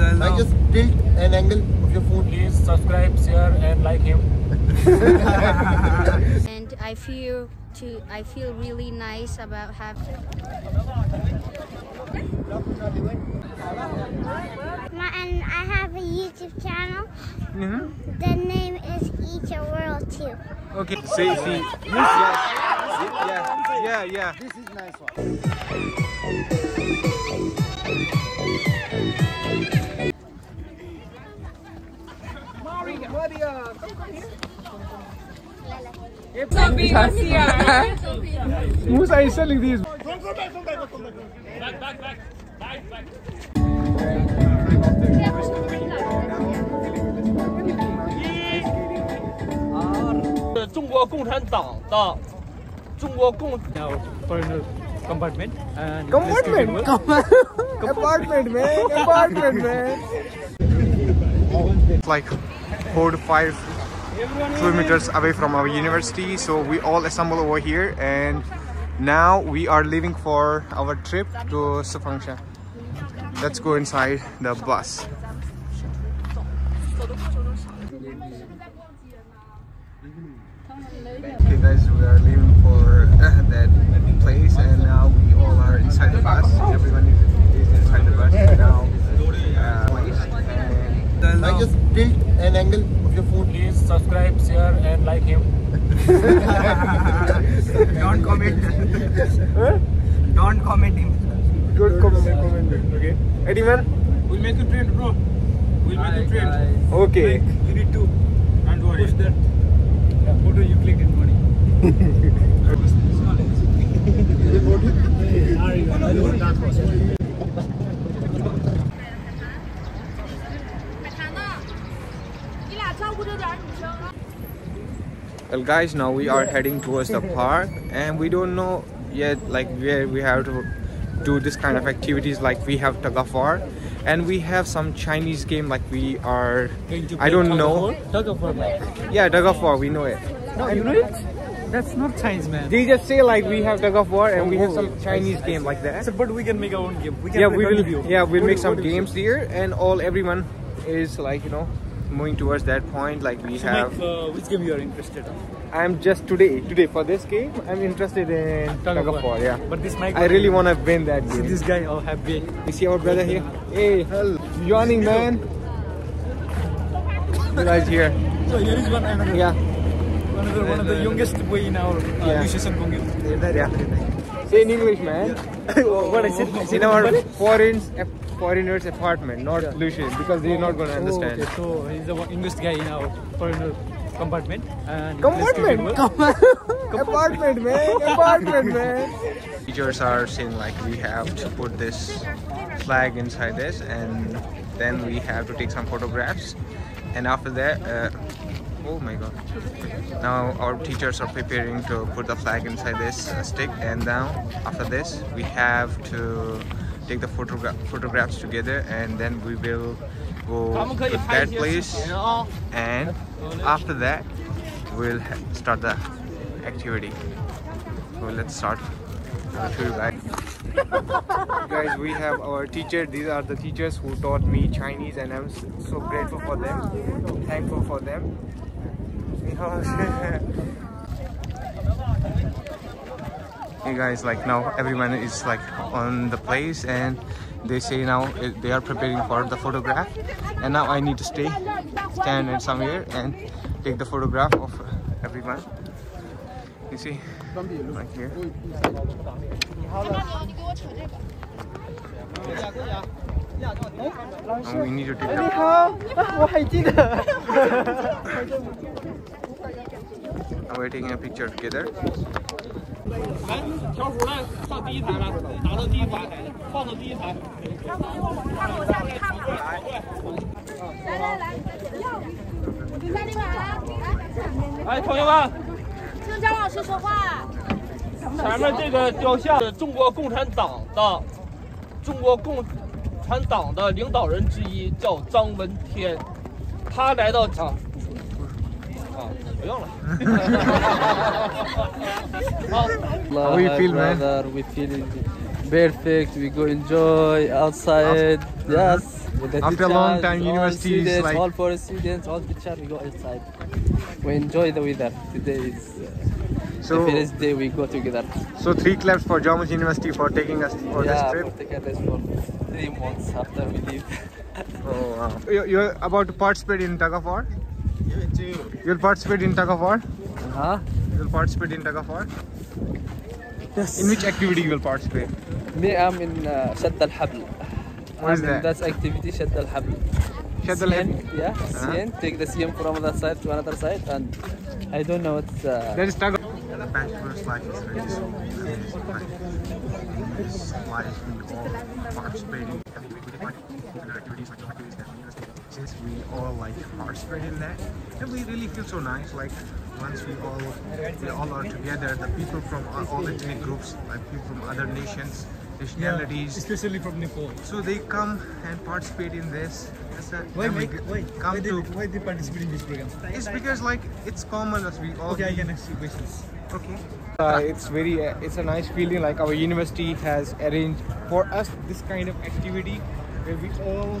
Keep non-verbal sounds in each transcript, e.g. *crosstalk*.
I just tilt an angle of your phone. Please subscribe, share, and like him. *laughs* and I feel to I feel really nice about having. and I have a YouTube channel. Mm-hmm. The name is Eat Your World too. Okay. See, see. Yes. Yeah. Yeah. Yeah. This is nice one. Musa is selling these. Now, foreigner compartment. And Compartment. Compartment, man. Compartment, man. It's like four to five kilometers away from our university, so we all assemble over here, and now we are leaving for our trip to Sufangsha. Let's go inside the bus. Okay guys, we are leaving for uh, that place and now we all are inside the bus. Everyone is, is inside the bus now. Uh, place. And I just tilt an angle of your phone. Please subscribe, share, and like him. Don't comment. Don't comment him. good comment, comment. Okay. Eddie man? We'll make you trend, bro. We'll make you trend. Okay. You need to. Don't worry. Push that. Yeah, photo you clicked in money. Well guys, now we are heading towards the park and we don't know yet like where we have to do this kind of activities like we have tug of war. And we have some Chinese game like we are I don't know. Tug of war, yeah tug of war we know it. No, you know it? That's not Chinese, man. they just say like we have tug of war and we have some oh, Chinese game like that. So, but we can make our own game. We can yeah we will yeah we'll make some what do you games here and all everyone is like you know moving towards that point like we So, have Mike, uh, which game you are interested in? I'm just today today for this game I'm interested in tug of war yeah But this Mike. I really want to win that game See this guy, all happy. You see our brother here? Hey, yawning man. You guys here? So here is one another. Yeah. One of the, one of the youngest boy in our uh, Yeah. Lucius and Yeah. Say in English, man. *laughs* what I said? I said In our foreign foreigners apartment, not Lucian, because they're not gonna Oh, understand. okay, so he's the English guy in our foreigner compartment. And Compartment? let's keep it well. Apartment, man. Apartment, man. Teachers are saying like we have to put this flag inside this, and then we have to take some photographs, and after that. Uh, Oh my god. Now our teachers are preparing to put the flag inside this stick and now after this we have to take the photogra photographs together and then we will go to that place and after that we'll start the activity. So let's start. I'll show you guys. *laughs* guys we have our teacher these are the teachers who taught me chinese and i'm so grateful for them thankful for them *laughs* *laughs* you guys like now everyone is like on the place and they say now they are preparing for the photograph. And now I need to stay stand in somewhere and take the photograph of everyone. You see right here. And we need to take that I'm waiting a picture together. 来条幅来上第一排了，打到第一排，放到第一排。哎，同学们，听张老师说话。前面这个雕像是中国共产党的中国共产党的领导人之一，叫张闻天。他来到场 We feel, brother, man? We feel perfect. We go enjoy outside. After, yes. Mm-hmm. After a long time, university all is like all for students, all teachers. We go outside. We enjoy the weather. Today is. Uh, so the first day we go together. So three claps for Jiamusi University for taking us for yeah, this trip. Yeah, for taking us for three months after we leave. *laughs* oh wow! You, you're about to participate in tug of war? You'll participate in tug of war? Huh? You'll participate in tug of war? Yes. In which activity you will participate? Me, I'm in uh, Shadd al Habl. What is I'm in that? That's activity Shadd al Habl. Shadd al-Habl? Yeah, Uh-huh. CN, take the CM from another side to another side, and I don't know what's. Uh, That is tug of The bachelor's life is very amazing. Like, in this life, we all participate in activities like activities that university says we all like participate in that. And we really feel so nice. Like once we all we all are together, the people from all, all ethnic groups, like people from other nations, nationalities, especially from Nepal. so they come and participate in this. It's a, Why, and? Why? Come why, to. they, why they participate in this program? It's because like it's common as we all. Okay, I can ask you questions. Okay. Uh, it's very, uh, it's a nice feeling like our university has arranged for us this kind of activity where we all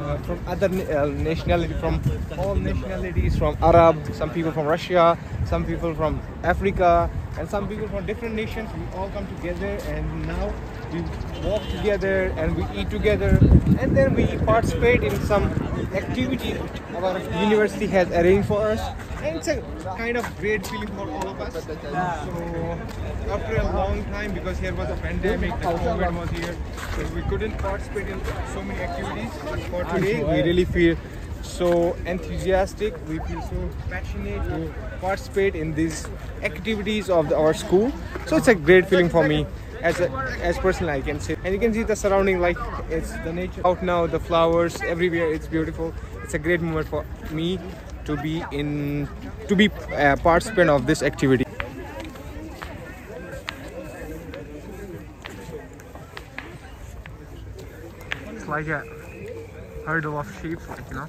uh, from other uh, nationality, from all nationalities, from Arab, some people from Russia, some people from Africa, and some people from different nations. We all come together and now we walk together and we eat together and then we participate in some activity our university has arranged for us. And it's a kind of great feeling for all of us. So after a long time because here was a pandemic the covid was here so we couldn't participate in so many activities. But for today we really feel so enthusiastic. We feel so passionate to participate in these activities of the, our school. So it's a great feeling for me as a, as personally I can say. And you can see the surrounding like it's the nature. Out now the flowers everywhere it's beautiful. It's a great moment for me to be in to be a participant of this activity. It's like a hurdle of sheep like you know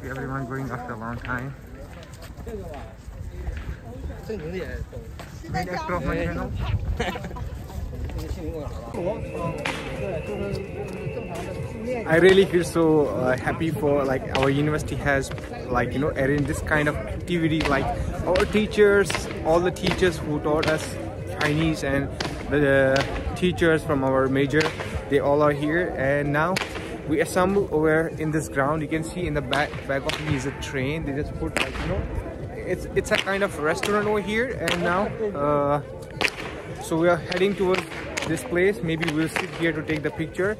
see everyone going after a long time. Main actor of my channel. I really feel so uh, happy for like our university has like you know arranged this kind of activity like our teachers all the teachers who taught us Chinese and the teachers from our major they all are here. And now we assemble over in this ground. You can see in the back back of me is a train. They just put like you know it's it's a kind of restaurant over here. And now uh, so we are heading towards this place. Maybe we'll sit here to take the picture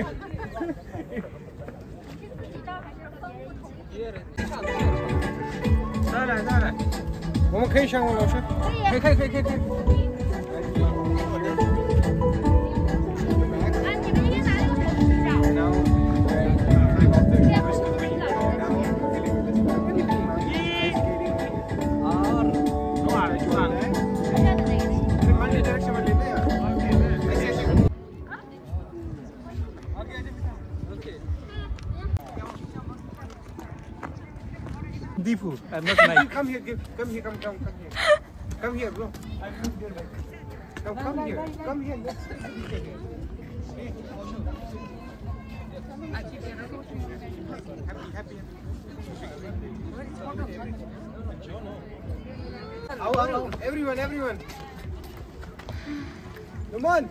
*laughs* 再来再来，我们可以上吗，老师？可以可以可以可以可以。Deepu. I'm not Nike. Come here, give, come here, come, come, come here. Come here, bro. Come, come here, come here. Let's stay here. Happy, happy. Out, out, out. Everyone, everyone. Come on.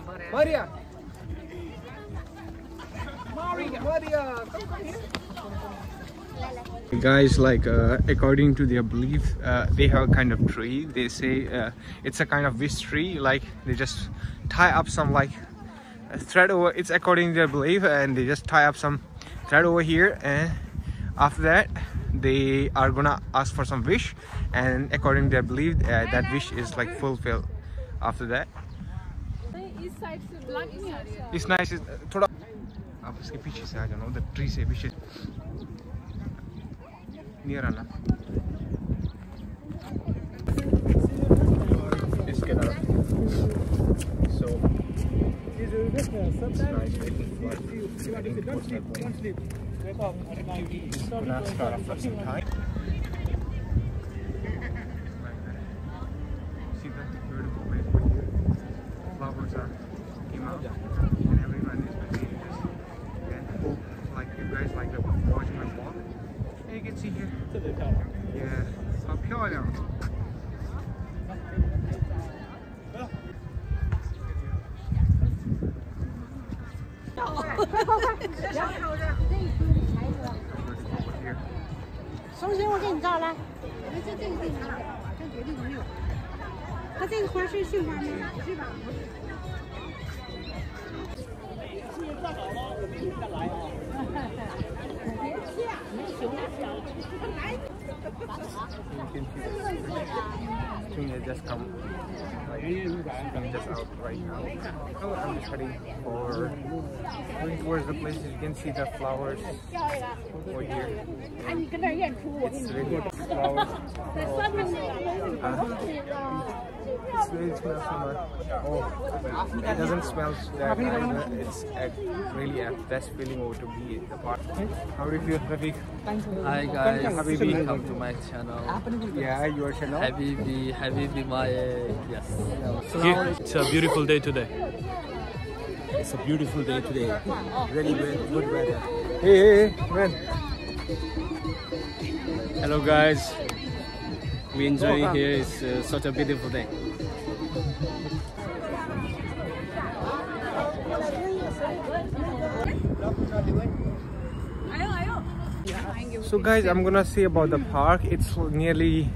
Maria. Maria. Guys, like uh, according to their belief, uh, they have a kind of tree. They say uh, it's a kind of wish tree. Like they just tie up some like thread over. It's according to their belief, and they just tie up some thread over here. And after that, they are gonna ask for some wish, and according to their belief, uh, that wish is like fulfilled. After that, इस nice थोड़ा आप इसके पीछे से आ जाना उधर tree से पीछे। नियर आना। इसके नाम so is a good some time you you don't sleep don't sleep wake up at 9:00 नमस्कार आप सब ठीक 重行，我给你照来。没在这个地方，这绝对没有。它这个花是杏花吗？是吧，我去。别切，别熊了，小，快来。Junior just come like I'm just out right now. Oh, I'm just heading for going towards the places you can see the flowers over here. It's really flowers. Uh, It's really smells so much. Oh, it doesn't smell that nice. It's a, really a best feeling over to be at the park. How do you feel, Rafiq? Hi guys, Habibi. welcome to my channel. Yeah, your channel. Habibi, Habibi, my yes. It's a beautiful day today. It's a beautiful day today. Really good, good weather. Hey, hey, hey, man. Hello guys. We enjoy here. It's uh, such a beautiful day. So guys, I'm gonna say about the park. It's nearly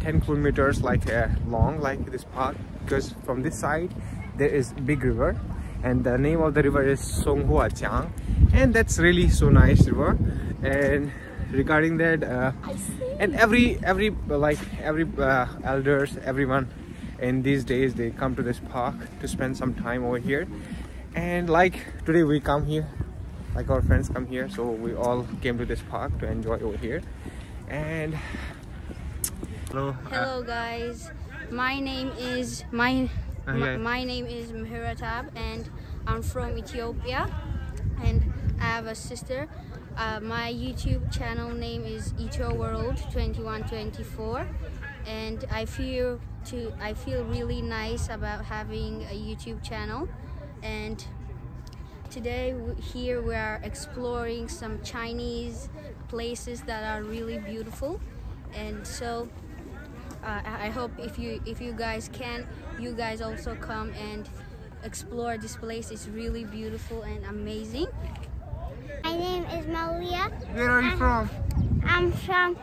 10 kilometers like uh, long, like this park, because from this side there is big river, and the name of the river is Songhua Jiang, and that's really so nice river. And regarding that, uh, and every every like every uh, elders, everyone in these days they come to this park to spend some time over here. And like today we come here like our friends come here so we all came to this park to enjoy over here. And hello. Uh, Hello guys, my name is my Uh, my, yeah. my name is Mahiratab and I'm from Ethiopia. And I have a sister. Uh, my YouTube channel name is Eto World 2124 and I feel to I feel really nice about having a YouTube channel. And today here we are exploring some Chinese places that are really beautiful and so uh, I I hope if you if you guys can you guys also come and explore this place it's really beautiful and amazing My name is Malia. where are you from I'm from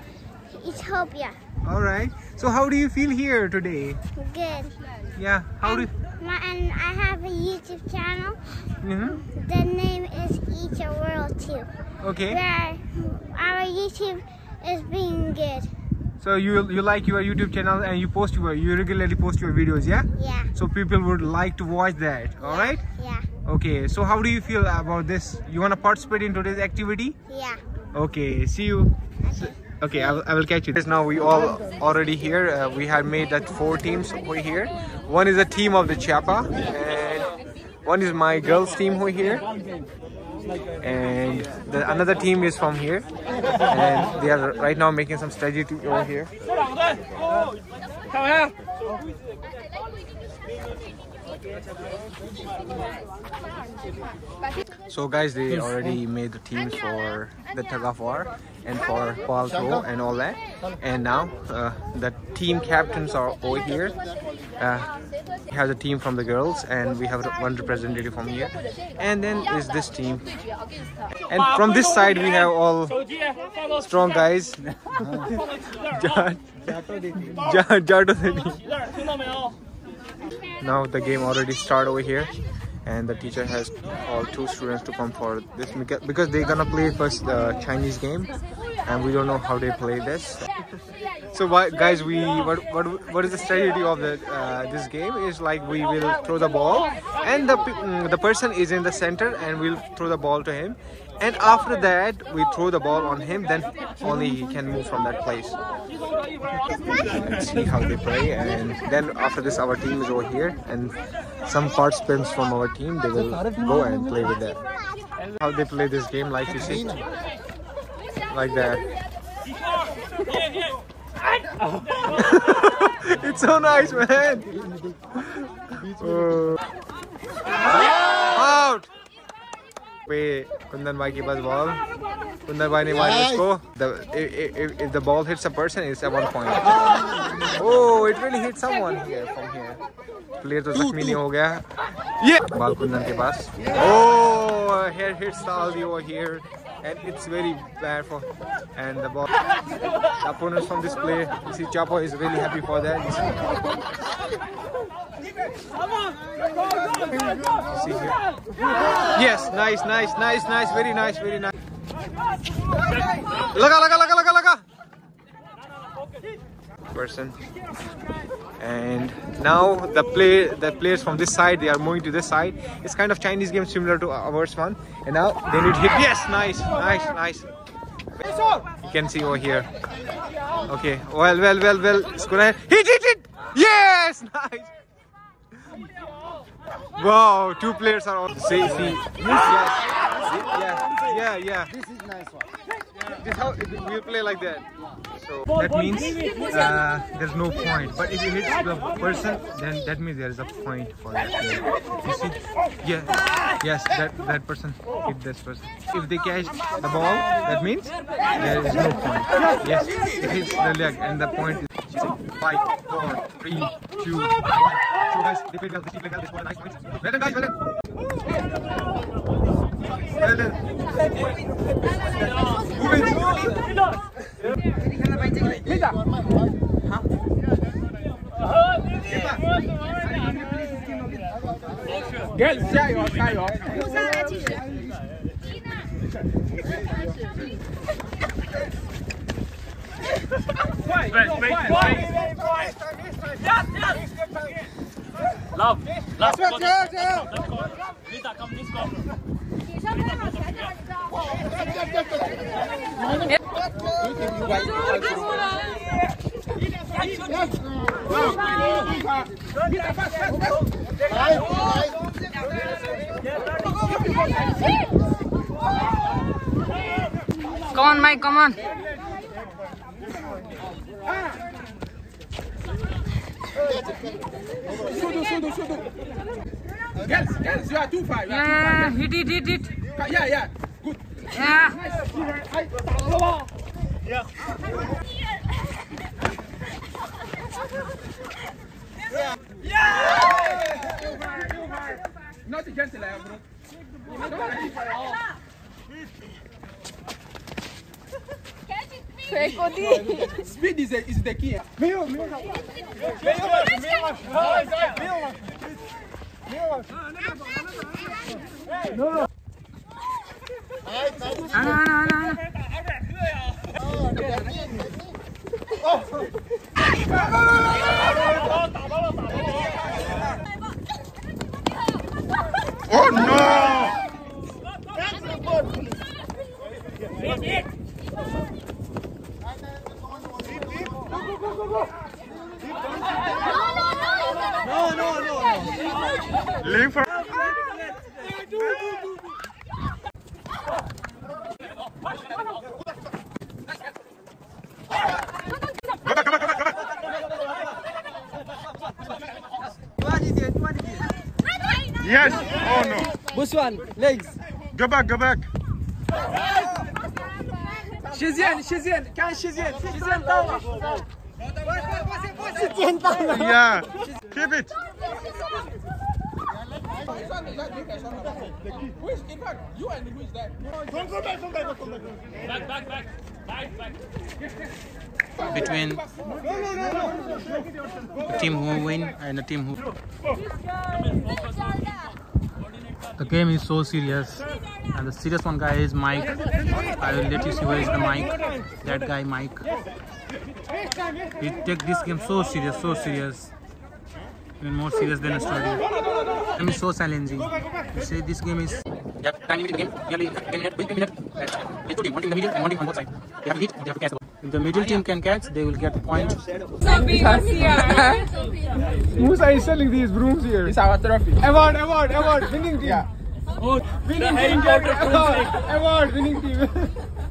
Ethiopia. all right so how do you feel here today Good. yeah how do My, and I have a YouTube channel. Mhm. The name is Eat Your World too. okay Where our YouTube is being good. so you you like your youtube channel and you post your you regularly post your videos yeah Yeah. so people would like to watch that all right Yeah. okay so how do you feel about this you want to participate in today's activity Yeah. Okay, see you. Okay, Okay, I will, I will catch you. Now we all already here. Uh, we have made that four teams over here. One is a team of the Chiapa, and one is my girls' team who are here, and the, another team is from here, and they are right now making some strategy over here. Come here. So guys, they already made the teams for the tug of war and for ball and all that. And now uh, the team captains are over here. Uh, we have the team from the girls and we have one representative from here. And then is this team. And from this side we have all strong guys. *laughs* Jato *laughs* *laughs* now the game already start over here and the teacher has all two students to come for this because they're gonna play first the chinese game and we don't know how they play this so why guys we what what what is the strategy of the uh, this game is like we will throw the ball and the mm, the person is in the center and we'll throw the ball to him. And after that we throw the ball on him then only he can move from that place. See how they play and then after this our team is over here and some participants from our team they will go and play with that. How they play this game like you see like that *laughs* it's so nice man Oh. out पे कुंदन भाई के पास ball Kundan भाई ने मारी इसको the if, if, if the ball hits a person it's a one point oh it really hit someone here from here player तो जख्मी नहीं हो गया ये बॉल कुंदन के पास oh here hits Salvi over here and it's very bad for and the ball the opponents from this play you see Chapo is really happy for that see here Yes, nice, nice, nice, nice, very nice, very nice. Laga, laga, laga, laga, laga. Person. And now the play, the players from this side, they are moving to this side. It's kind of Chinese game similar to ours one. And now they need hit. Yes, nice, nice, nice. You can see over here. Okay, well, well, well, well. It's gonna hit, hit, hit. Yes, *laughs* nice. Wow, two players are on. See, see, yes, yeah, yeah, yeah. This is nice one. This how we'll play like that. So that means uh, there's no point. But if you hit the person, then that means there is a point for that player. You see? Yeah, yes, that that person hit this person. If they catch the ball, that means there is no point. Yes, it hits the leg, and the point is. Five, four, three, two, one. So guys, they played well. They played well. They scored a nice point. Well done, guys. Well done. Well done. 加油加油，女生好前点，你知道吗？Come on, Mike, come on. Yes, yes, you are too far. You are Yeah, hit it, hit it. too far. Yeah, yeah. Good. Yeah. Not against the. Speed is, the- is the key. Ano, ano, ano, ano. Oh no! That's the boat, please. Beep, beep. Go, go, go, go. No, no, no. No, no, no. Leave for. Ah! Yes. Oh no. Buswan, legs. Go back, go back. Shizien, Shizien, can Shizien, Shizien down. Yeah. Keep it. Who is in fact you and who is that? Back, back, back. Back, back. Between the team who win and the team who. The game is so serious, and the serious one guy is Mike. I will let you see where is the Mike. That guy, Mike. He take this game so serious, so serious. Even more serious than a study. Game is so challenging. You see, this game is. Have time limit in the game. You have to minute, minute. It's two team, one team in the middle and one team on both sides. They have to hit, they have to catch the ball. If the middle team can catch, they will get point. Musa is selling these brooms here. It's our trophy. Award, award, award, winning team. Yeah. Oh, the helicopter Award, award, winning team. *laughs*